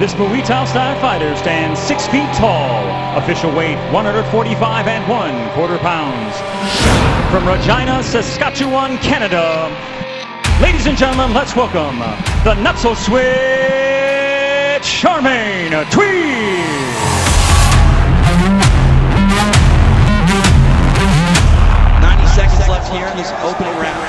This Muay Thai style fighter stands six feet tall. Official weight 145 and one quarter pounds. From Regina, Saskatchewan, Canada. Ladies and gentlemen, let's welcome the Nutso switch Charmaine Tweet. seconds left here in this opening round.